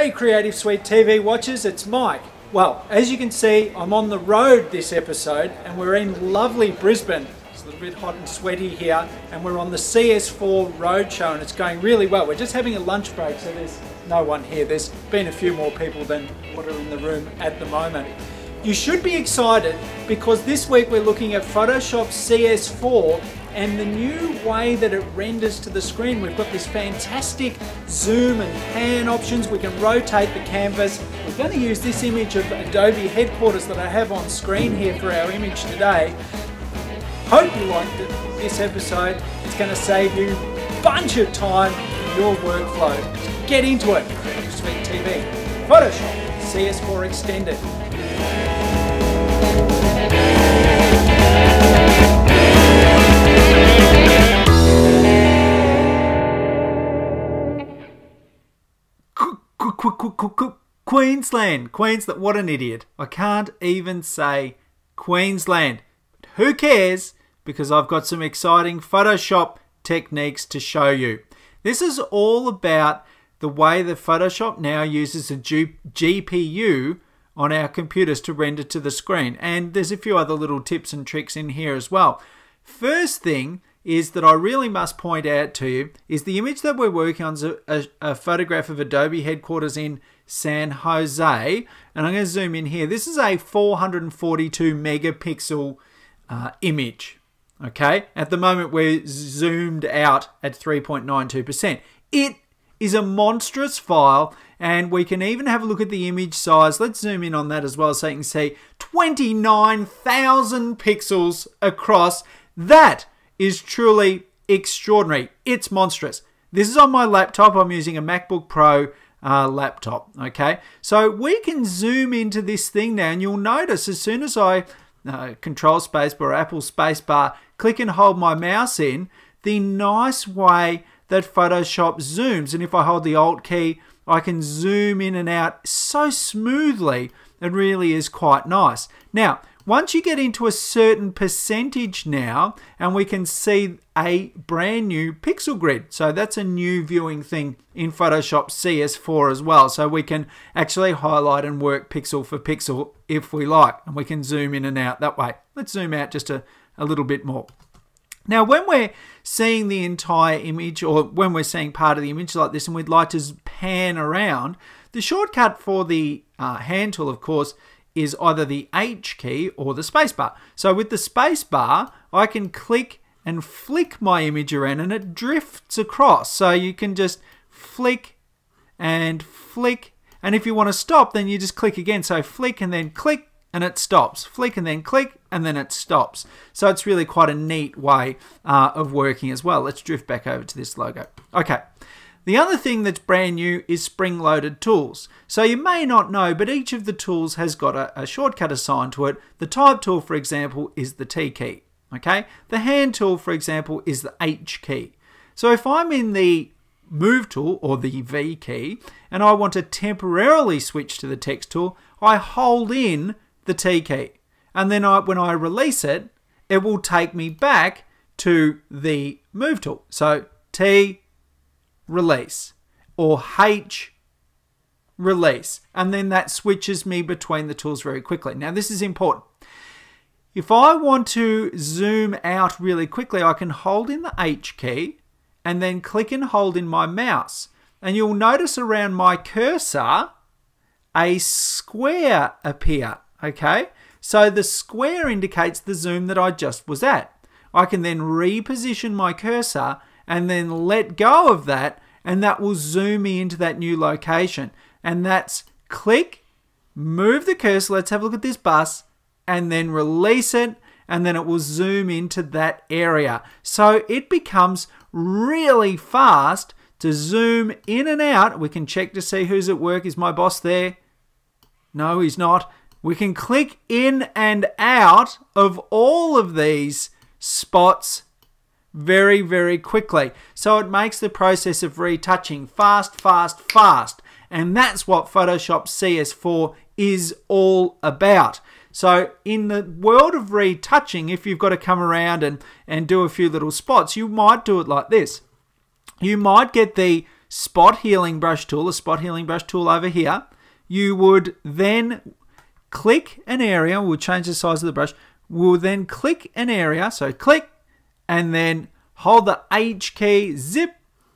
Hey Creative Suite TV watchers, it's Mike. Well, as you can see, I'm on the road this episode and we're in lovely Brisbane. It's a little bit hot and sweaty here and we're on the CS4 Roadshow and it's going really well. We're just having a lunch break so there's no one here. There's been a few more people than what are in the room at the moment. You should be excited because this week we're looking at Photoshop CS4 and the new way that it renders to the screen. We've got this fantastic zoom and pan options. We can rotate the canvas. We're going to use this image of Adobe headquarters that I have on screen here for our image today. Hope you liked this episode. It's going to save you a bunch of time in your workflow. Get into it. Suite TV. Photoshop CS4 Extended. Queensland. Queensland. What an idiot. I can't even say Queensland. But who cares? Because I've got some exciting Photoshop techniques to show you. This is all about the way that Photoshop now uses a GPU on our computers to render to the screen. And there's a few other little tips and tricks in here as well. First thing is that I really must point out to you is the image that we're working on is a, a, a, photograph of Adobe headquarters in San Jose. And I'm going to zoom in here. This is a 442 megapixel uh, image. Okay, at the moment we're zoomed out at 3.92%. It is a monstrous file and we can even have a look at the image size. Let's zoom in on that as well so you can see 29,000 pixels across. That is truly extraordinary. It's monstrous. This is on my laptop. I'm using a MacBook Pro uh, laptop. Okay, so we can zoom into this thing now, and you'll notice as soon as I uh, Control Spacebar Apple Spacebar, click and hold my mouse in, the nice way that Photoshop zooms. And if I hold the Alt key, I can zoom in and out so smoothly. It really is quite nice. Now, once you get into a certain percentage now, and we can see a brand new pixel grid. So that's a new viewing thing in Photoshop CS4 as well. So we can actually highlight and work pixel for pixel if we like, and we can zoom in and out that way. Let's zoom out just a, a little bit more. Now, when we're seeing the entire image, or when we're seeing part of the image like this, and we'd like to pan around, the shortcut for the uh, hand tool, of course, is either the H key or the spacebar. So with the spacebar, I can click and flick my image around and it drifts across. So you can just flick and flick. And if you want to stop, then you just click again. So flick and then click and it stops. Flick and then click and then it stops. So it's really quite a neat way uh, of working as well. Let's drift back over to this logo. Okay. The other thing that's brand new is spring-loaded tools. So you may not know, but each of the tools has got a, a, shortcut assigned to it. The type tool, for example, is the T key. Okay, The hand tool, for example, is the H key. So if I'm in the Move tool, or the V key, and I want to temporarily switch to the text tool, I hold in the T key. And then I, when I release it, it will take me back to the Move tool. So T, release or H release and then that switches me between the tools very quickly. Now this is important. If I want to zoom out really quickly I can hold in the H key and then click and hold in my mouse and you'll notice around my cursor a square appear okay so the square indicates the zoom that I just was at I can then reposition my cursor and then let go of that and that will zoom me into that new location. And that's click, move the cursor, let's have a look at this bus, and then release it, and then it will zoom into that area. So it becomes really fast to zoom in and out. We can check to see who's at work. Is my boss there? No, he's not. We can click in and out of all of these spots very, very quickly. So it makes the process of retouching fast, fast, fast. And that's what Photoshop CS4 is all about. So in the world of retouching, if you've got to come around and, and do a few little spots, you might do it like this. You might get the spot healing brush tool, the spot healing brush tool over here, you would then click an area, we'll change the size of the brush, we'll then click an area, so click, and then hold the H key, zip,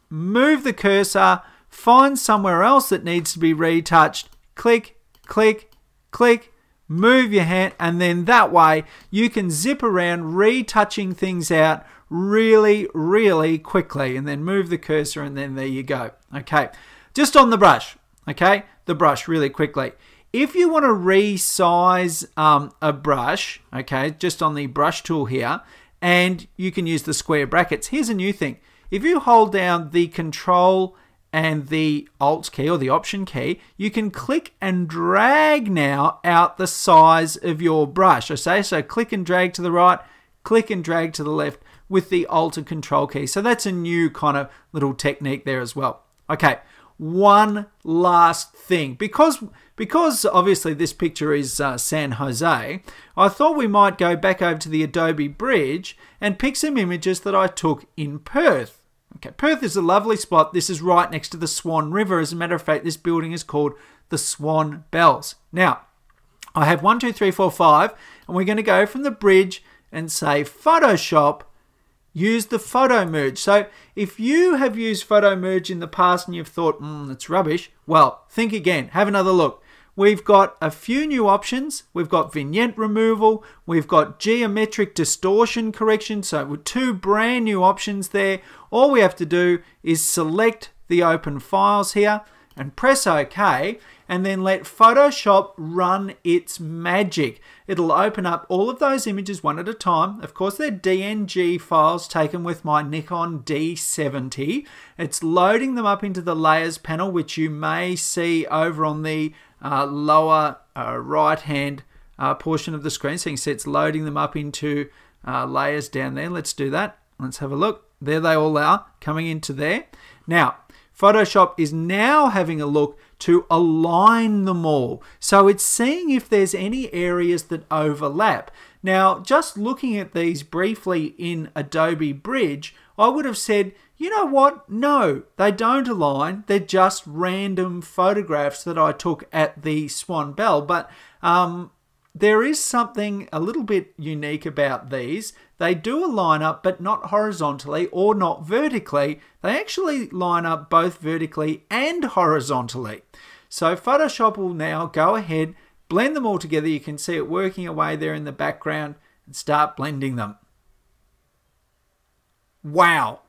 move the cursor, find somewhere else that needs to be retouched, click, click, click, move your hand, and then that way you can zip around retouching things out really, really quickly, and then move the cursor, and then there you go. Okay, just on the brush, okay, the brush really quickly. If you want to resize um, a brush, okay, just on the brush tool here, and you can use the square brackets. Here's a new thing. If you hold down the control and the Alt key or the Option key, you can click and drag now out the size of your brush. I say so click and drag to the right, click and drag to the left with the Alt and Control key. So that's a new kind of little technique there as well. Okay, one last thing. Because, because obviously this picture is uh, San Jose, I thought we might go back over to the Adobe Bridge and pick some images that I took in Perth. Okay, Perth is a lovely spot. This is right next to the Swan River. As a matter of fact, this building is called the Swan Bells. Now, I have one, two, three, four, five, and we're going to go from the bridge and say Photoshop, use the photo merge. So if you have used photo merge in the past and you've thought, hmm, it's rubbish, well, think again, have another look. We've got a few new options. We've got vignette removal. We've got geometric distortion correction. So two brand new options there. All we have to do is select the open files here and press OK and then let Photoshop run its magic. It'll open up all of those images one at a time. Of course, they're DNG files taken with my Nikon D70. It's loading them up into the layers panel, which you may see over on the uh, lower uh, right hand uh, portion of the screen. So you can see it's loading them up into uh, layers down there. Let's do that. Let's have a look. There they all are coming into there. Now, Photoshop is now having a look to align them all. So it's seeing if there's any areas that overlap. Now, just looking at these briefly in Adobe Bridge, I would have said, you know what? No, they don't align. They're just random photographs that I took at the Swan Bell. But um, there is something a little bit unique about these. They do line up, but not horizontally or not vertically. They actually line up both vertically and horizontally. So Photoshop will now go ahead, blend them all together. You can see it working away there in the background and start blending them. Wow.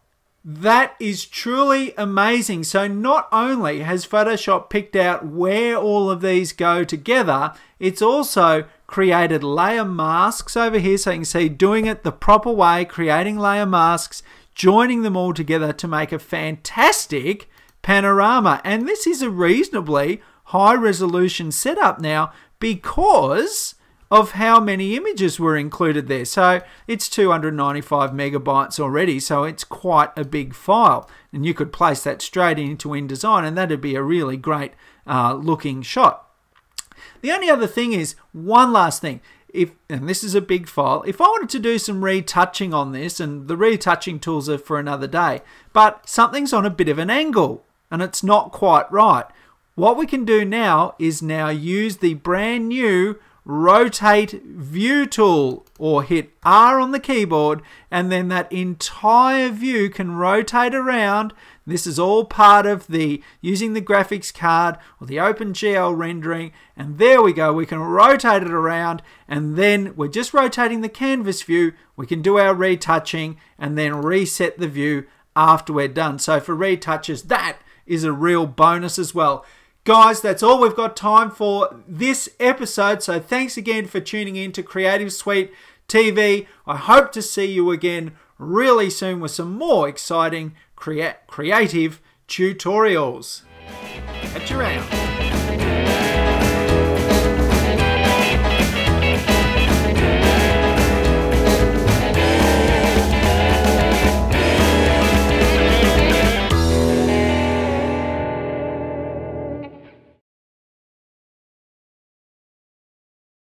That is truly amazing. So not only has Photoshop picked out where all of these go together, it's also created layer masks over here so you can see doing it the proper way, creating layer masks, joining them all together to make a fantastic panorama. And this is a reasonably high resolution setup now because of how many images were included there. So it's 295 megabytes already, so it's quite a big file. And you could place that straight into InDesign, and that'd be a really great uh, looking shot. The only other thing is one last thing. If, and this is a big file, if I wanted to do some retouching on this, and the retouching tools are for another day, but something's on a bit of an angle and it's not quite right. What we can do now is now use the brand new rotate view tool or hit R on the keyboard and then that entire view can rotate around. This is all part of the using the graphics card or the OpenGL rendering and there we go we can rotate it around and then we're just rotating the canvas view we can do our retouching and then reset the view after we're done. So for retouches that is a real bonus as well. Guys, that's all we've got time for this episode. So thanks again for tuning in to Creative Suite TV. I hope to see you again really soon with some more exciting crea creative tutorials. Catch you around.